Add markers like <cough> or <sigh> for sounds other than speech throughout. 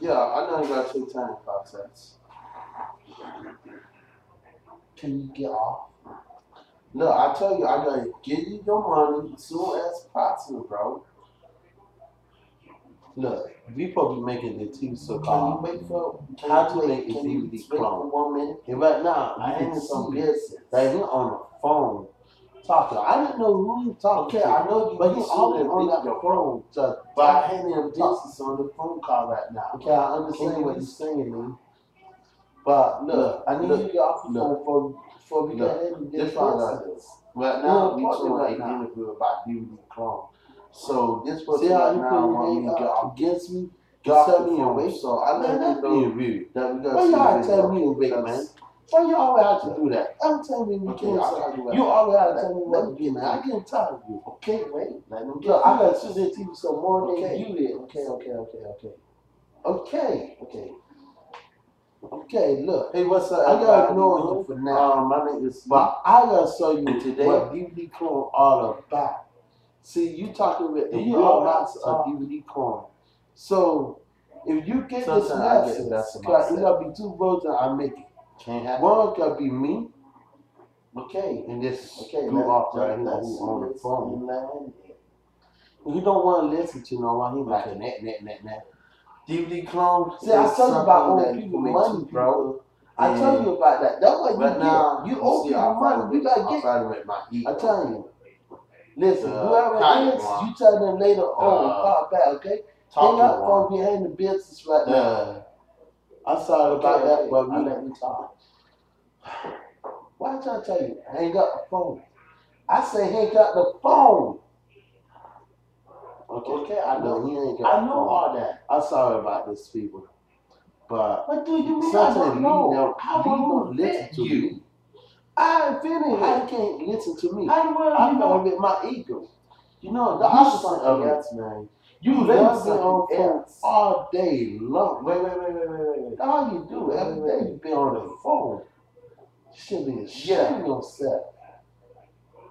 Yeah, I know you gotta take time process. Can you get off? Look, I tell you, I gotta give you your money as soon as possible, bro. Look, we probably making the TV so Can you wait for? Can How to make a DVD clone. one minute? Right now, I ain't ain't some business. Like he on the phone talking. I didn't know who he talking Okay, to. I know you. But you always on be that your phone. Just, uh, But I ain't in business on the phone call right now. Okay, I understand you what you're saying, man. But Look, I need look, you to get off the look. phone before, before we Look, get into this process. right now we talking doing right an now. interview about DVD clone. So this was See how right you now want me to get off against me? get Get off off me phone. wait. So I let you know being that we got Why y'all tell me to wait, man? Why you always have to do that? Every time Okay, get I'll something, you you always have to tell me what me to get, man. I get tired of you. Okay, wait. Let them get Look, I got sit there some more than you did. Okay, okay, okay, okay. Okay, okay. Okay, look. Hey, what's up? I gotta ignore you for now. Um, my name is But I gotta show you today- what DVD clone all about. See, you talking with the You real always master of. DVD clone. So if you get Sometimes this message, cause it's myself. gonna be two versions I make it. Can't have One could be me, okay, and this okay, grew off right here on the phone. it. You don't want to listen to no one. He like Okay. that, that, that, that. DVD clone. See, I tell you about old people money, bro. I tell you about that. That's what you Right get. now, you owe people money. with- gotta get. with my ego. I tell you. Listen, The whoever it is, you tell them later on, Uh, call back, okay? Hang up phone behind the business right now. I'm sorry about Okay, that, but I we let me talk. <sighs> Why did I tell you? Hang up the phone. I say hang up the phone. Okay, Okay, I know. No, he ain't got I know phone. all that. I'm sorry about this, people. But What do you mean? I don't you know. you I gonna listen to you? me. I finished. How you can't listen to me? How the I you know know? with my ego. You know, the opposite of it. man. You love live on phone all day long. Wait, wait, wait, wait, wait, wait. All you do every day you be on the phone. You should be ashamed yourself.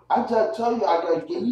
I just tell you I gotta get you